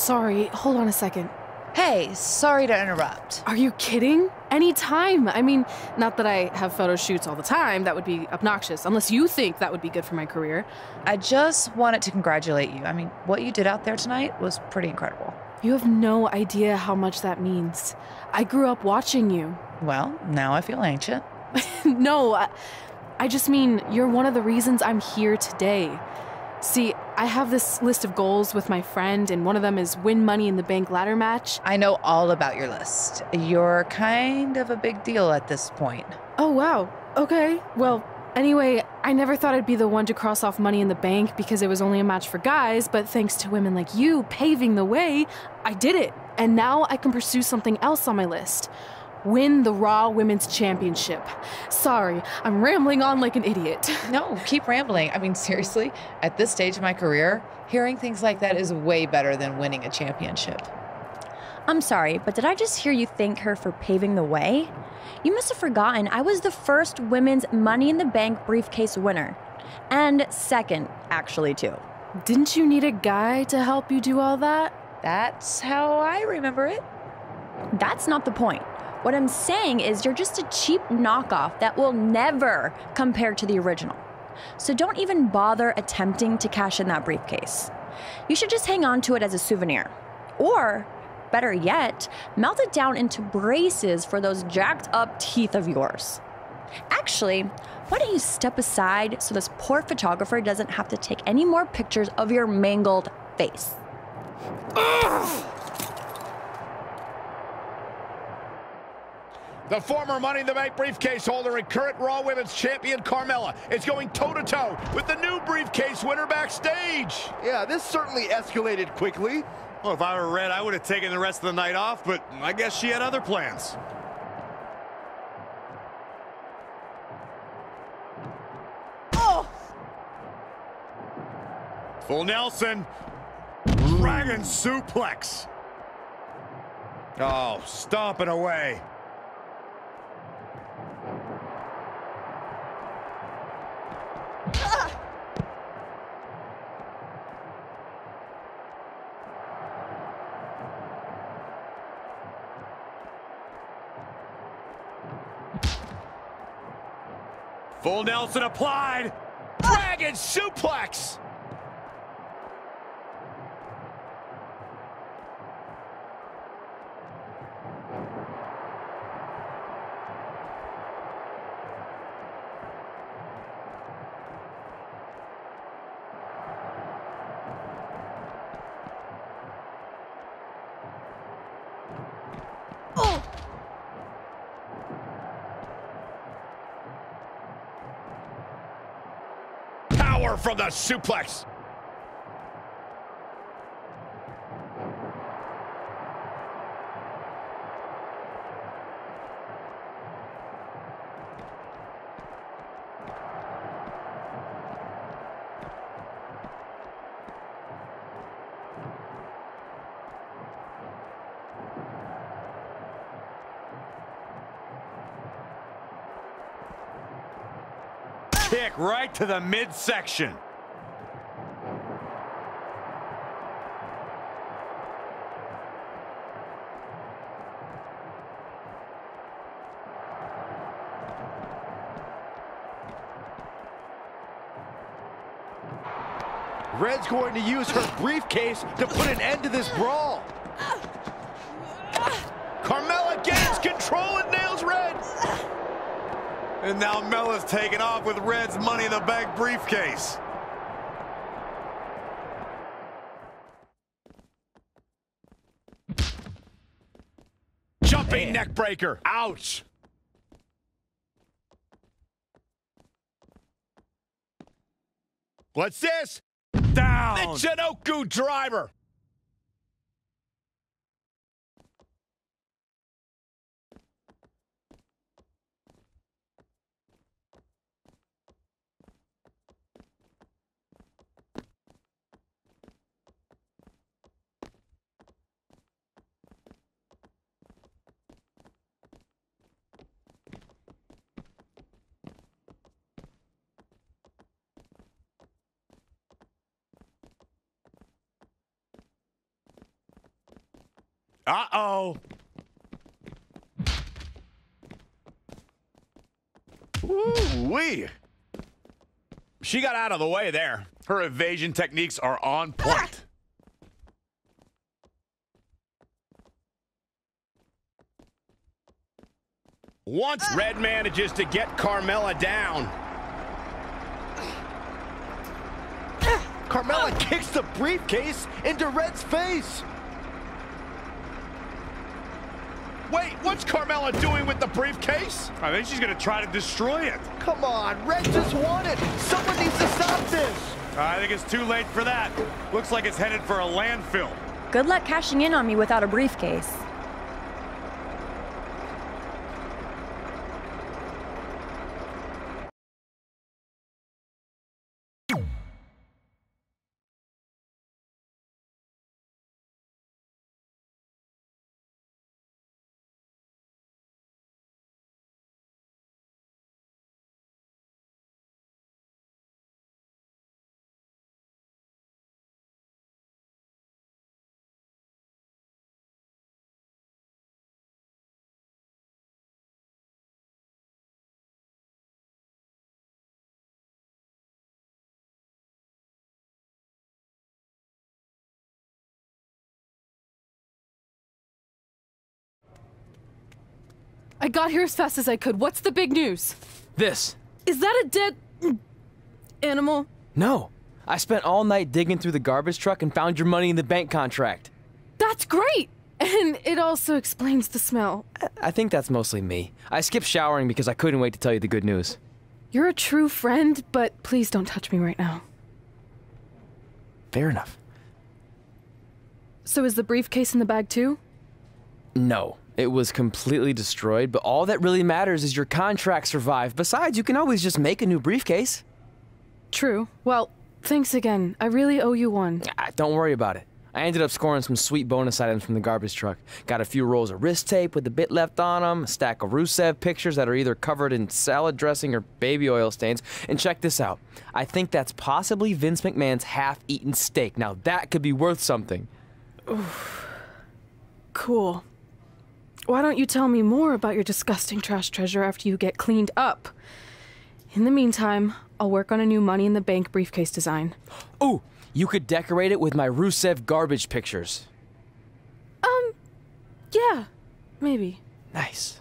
Sorry, hold on a second. Hey, sorry to interrupt. Are you kidding? Anytime. I mean, not that I have photo shoots all the time, that would be obnoxious, unless you think that would be good for my career. I just wanted to congratulate you. I mean, what you did out there tonight was pretty incredible. You have no idea how much that means. I grew up watching you. Well, now I feel ancient. no, I, I just mean you're one of the reasons I'm here today. See, I have this list of goals with my friend, and one of them is win money in the bank ladder match. I know all about your list. You're kind of a big deal at this point. Oh, wow. Okay. Well, anyway, I never thought I'd be the one to cross off money in the bank because it was only a match for guys, but thanks to women like you paving the way, I did it. And now I can pursue something else on my list win the Raw Women's Championship. Sorry, I'm rambling on like an idiot. No, keep rambling. I mean, seriously, at this stage of my career, hearing things like that is way better than winning a championship. I'm sorry, but did I just hear you thank her for paving the way? You must have forgotten I was the first women's Money in the Bank briefcase winner. And second, actually, too. Didn't you need a guy to help you do all that? That's how I remember it. That's not the point. What I'm saying is you're just a cheap knockoff that will never compare to the original. So don't even bother attempting to cash in that briefcase. You should just hang on to it as a souvenir. Or, better yet, melt it down into braces for those jacked up teeth of yours. Actually, why don't you step aside so this poor photographer doesn't have to take any more pictures of your mangled face? Ugh! The former Money in the Bank briefcase holder and current Raw Women's Champion Carmella is going toe-to-toe with the new briefcase winner backstage. Yeah, this certainly escalated quickly. Well, if I were Red, I would have taken the rest of the night off, but I guess she had other plans. Oh! Full Nelson. Dragon suplex. Oh, stomping away. Full Nelson applied. Dragon suplex. Power from the suplex. Kick right to the midsection. Red's going to use her briefcase to put an end to this brawl. Carmella gains control. And now Mella's taking off with Red's Money in the Bank briefcase. Jumping neck breaker. Ouch. What's this? Down. Michinoku driver. Uh-oh. Ooh-wee. She got out of the way there. Her evasion techniques are on point. Once ah. Red manages to get Carmella down. Ah. Carmella kicks the briefcase into Red's face. Wait, what's Carmella doing with the briefcase? I think she's going to try to destroy it. Come on, Red just won it. Someone needs to stop this. I think it's too late for that. Looks like it's headed for a landfill. Good luck cashing in on me without a briefcase. I got here as fast as I could. What's the big news? This. Is that a dead animal? No. I spent all night digging through the garbage truck and found your money in the bank contract. That's great! And it also explains the smell. I think that's mostly me. I skipped showering because I couldn't wait to tell you the good news. You're a true friend, but please don't touch me right now. Fair enough. So is the briefcase in the bag too? No. It was completely destroyed, but all that really matters is your contract survived. Besides, you can always just make a new briefcase. True. Well, thanks again. I really owe you one. Ah, don't worry about it. I ended up scoring some sweet bonus items from the garbage truck. Got a few rolls of wrist tape with a bit left on them, a stack of Rusev pictures that are either covered in salad dressing or baby oil stains. And check this out. I think that's possibly Vince McMahon's half-eaten steak. Now that could be worth something. Cool. Why don't you tell me more about your disgusting trash treasure after you get cleaned up? In the meantime, I'll work on a new money in the bank briefcase design. Ooh, you could decorate it with my Rusev garbage pictures. Um, yeah, maybe. Nice.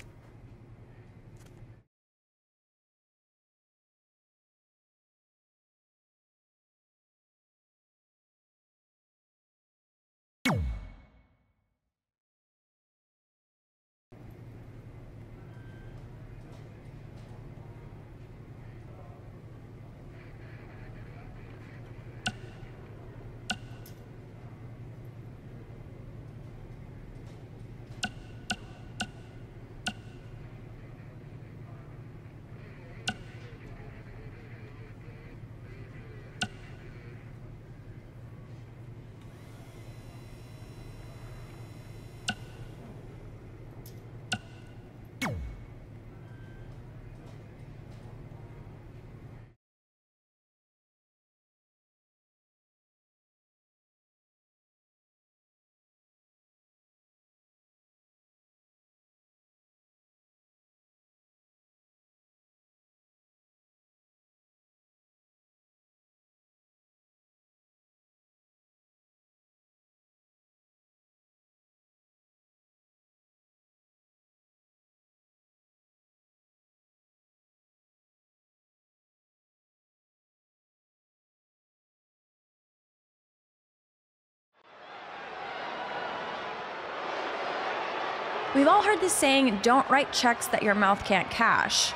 We've all heard the saying, don't write checks that your mouth can't cash.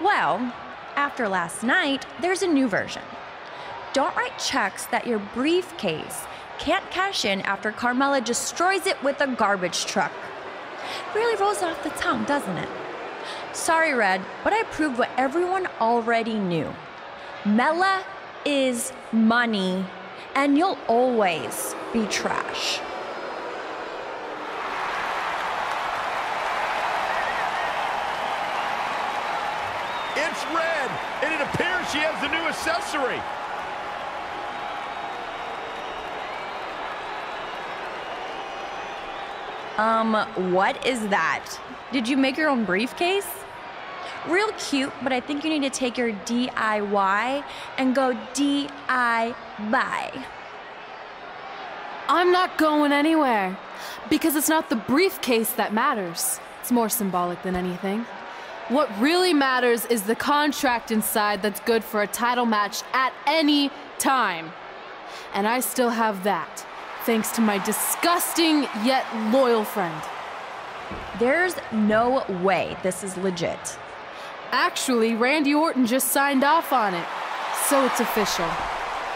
Well, after last night, there's a new version. Don't write checks that your briefcase can't cash in after Carmella destroys it with a garbage truck. Really rolls off the tongue, doesn't it? Sorry, Red, but I proved what everyone already knew. Mella is money, and you'll always be trash. It's red, and it appears she has the new accessory. Um, what is that? Did you make your own briefcase? Real cute, but I think you need to take your DIY and go DI buy. I'm not going anywhere because it's not the briefcase that matters. It's more symbolic than anything. What really matters is the contract inside that's good for a title match at any time. And I still have that, thanks to my disgusting yet loyal friend. There's no way this is legit. Actually, Randy Orton just signed off on it, so it's official.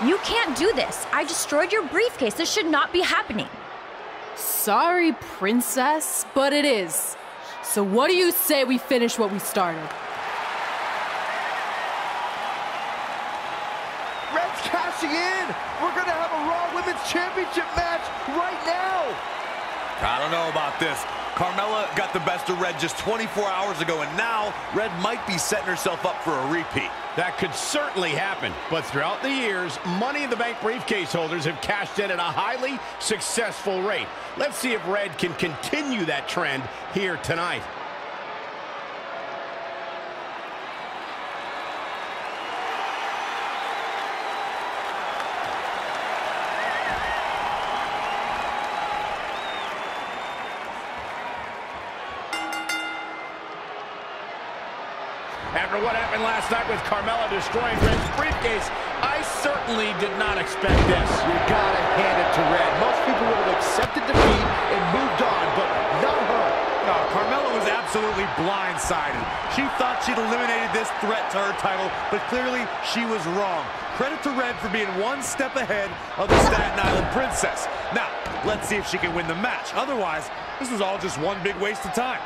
You can't do this. I destroyed your briefcase. This should not be happening. Sorry, princess, but it is. So what do you say we finish what we started? Red's cashing in. We're going to have a Raw Women's Championship match right now. I don't know about this. Carmella got the best of Red just 24 hours ago, and now Red might be setting herself up for a repeat. That could certainly happen, but throughout the years, Money in the Bank briefcase holders have cashed in at a highly successful rate. Let's see if Red can continue that trend here tonight. Destroying Red's briefcase, I certainly did not expect this. You gotta hand it to Red. Most people would have accepted defeat and moved on, but not her. No, Carmella was absolutely blindsided. She thought she'd eliminated this threat to her title, but clearly she was wrong. Credit to Red for being one step ahead of the Staten Island Princess. Now, let's see if she can win the match. Otherwise, this was all just one big waste of time.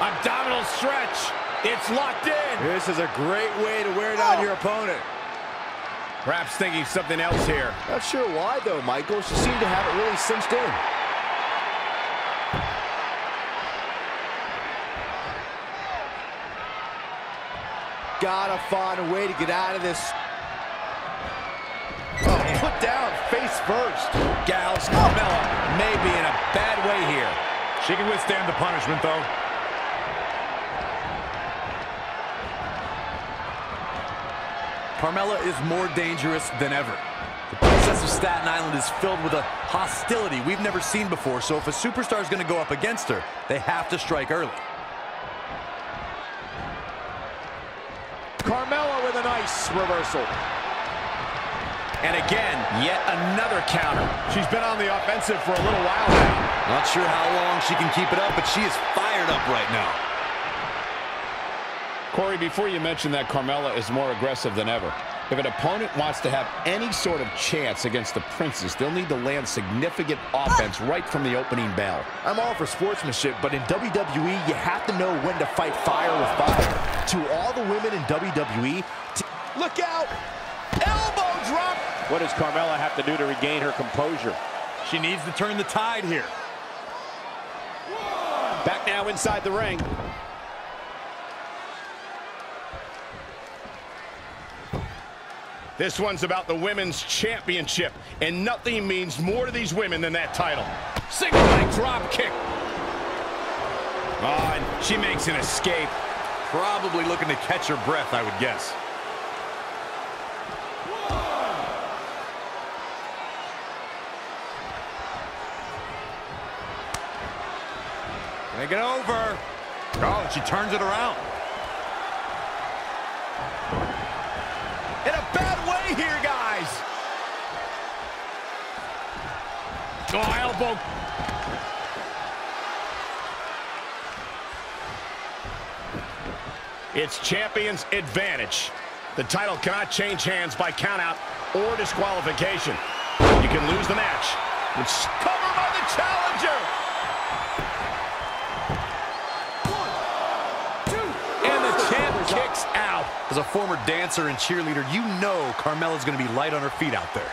Abdominal stretch. It's locked in. This is a great way to wear down oh. your opponent. Perhaps thinking something else here. Not sure why, though, Michael. She seemed to have it really cinched in. Gotta find a way to get out of this. Oh, put down face first. Gals Carmella may be in a bad way here. She can withstand the punishment, though. Carmella is more dangerous than ever. The process of Staten Island is filled with a hostility we've never seen before, so if a superstar is going to go up against her, they have to strike early. Carmella with a nice reversal. And again, yet another counter. She's been on the offensive for a little while now. Not sure how long she can keep it up, but she is fired up right now. Corey, before you mention that Carmella is more aggressive than ever, if an opponent wants to have any sort of chance against the Princess, they'll need to land significant offense right from the opening bell. I'm all for sportsmanship, but in WWE, you have to know when to fight fire with fire. To all the women in WWE, look out! Elbow drop! What does Carmella have to do to regain her composure? She needs to turn the tide here. Back now inside the ring. This one's about the women's championship, and nothing means more to these women than that title. Single leg drop kick. Oh, and she makes an escape. Probably looking to catch her breath, I would guess. Make it over. Oh, and she turns it around. Oh, elbow. It's champion's advantage. The title cannot change hands by countout or disqualification. You can lose the match. It's covered by the challenger. And the champ kicks out. As a former dancer and cheerleader, you know Carmella's going to be light on her feet out there.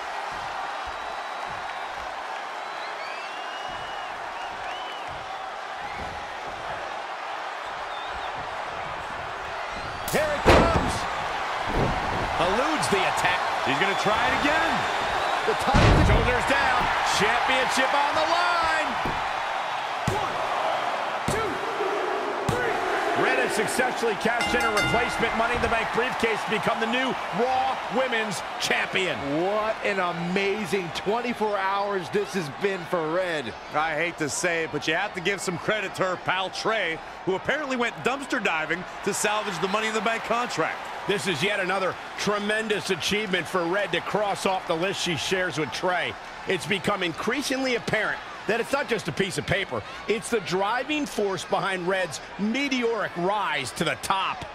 He's going to try it again. The title. Shoulders down. Championship on the line. One, two, three. has successfully cashed in a replacement Money in the Bank briefcase to become the new Raw Women's Champion. What an amazing 24 hours this has been for Red. I hate to say it, but you have to give some credit to her pal Trey, who apparently went dumpster diving to salvage the Money in the Bank contract. This is yet another tremendous achievement for Red to cross off the list she shares with Trey. It's become increasingly apparent that it's not just a piece of paper. It's the driving force behind Red's meteoric rise to the top.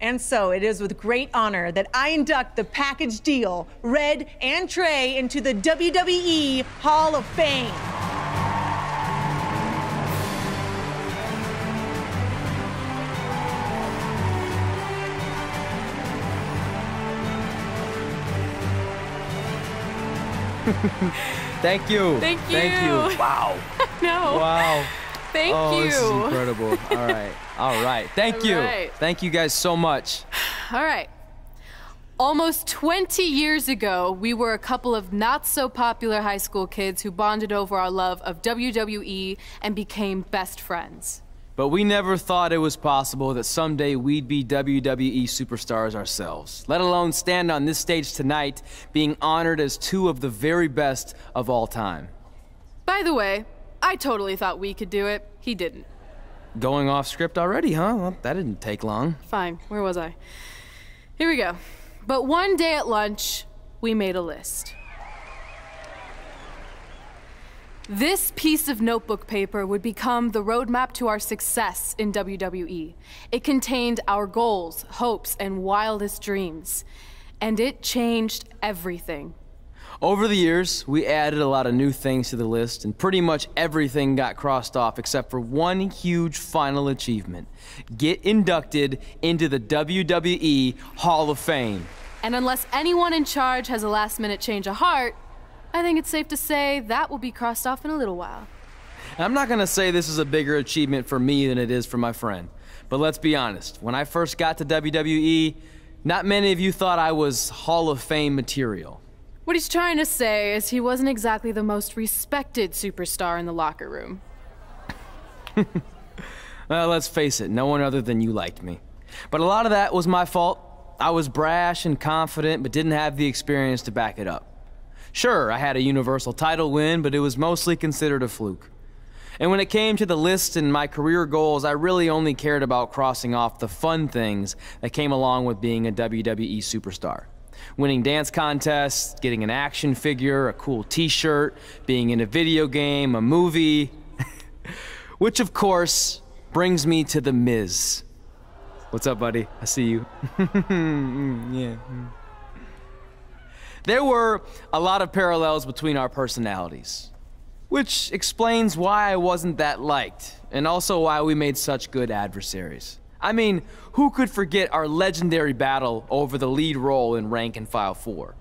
And so it is with great honor that I induct the package deal, Red and Trey, into the WWE Hall of Fame. Thank you. Thank Thank you. you. Wow. No. Wow. Thank oh, you. this is incredible. All right. All right. Thank All you. right. Thank you guys so much. All right. Almost 20 years ago, we were a couple of not so popular high school kids who bonded over our love of WWE and became best friends. But we never thought it was possible that someday we'd be WWE superstars ourselves, let alone stand on this stage tonight being honored as two of the very best of all time. By the way, I totally thought we could do it. He didn't. Going off script already, huh? Well, that didn't take long. Fine, where was I? Here we go. But one day at lunch, we made a list. This piece of notebook paper would become the roadmap to our success in WWE. It contained our goals, hopes, and wildest dreams. And it changed everything. Over the years, we added a lot of new things to the list, and pretty much everything got crossed off except for one huge final achievement get inducted into the WWE Hall of Fame. And unless anyone in charge has a last minute change of heart, I think it's safe to say that will be crossed off in a little while. I'm not gonna say this is a bigger achievement for me than it is for my friend, but let's be honest. When I first got to WWE, not many of you thought I was Hall of Fame material. What he's trying to say is he wasn't exactly the most respected superstar in the locker room. Well, let's face it, no one other than you liked me. But a lot of that was my fault. I was brash and confident, but didn't have the experience to back it up. Sure, I had a Universal title win, but it was mostly considered a fluke. And when it came to the list and my career goals, I really only cared about crossing off the fun things that came along with being a WWE superstar. Winning dance contests, getting an action figure, a cool t shirt, being in a video game, a movie. Which, of course, brings me to The Miz. What's up, buddy? I see you. yeah. There were a lot of parallels between our personalities, which explains why I wasn't that liked, and also why we made such good adversaries. I mean, who could forget our legendary battle over the lead role in Rank and File 4?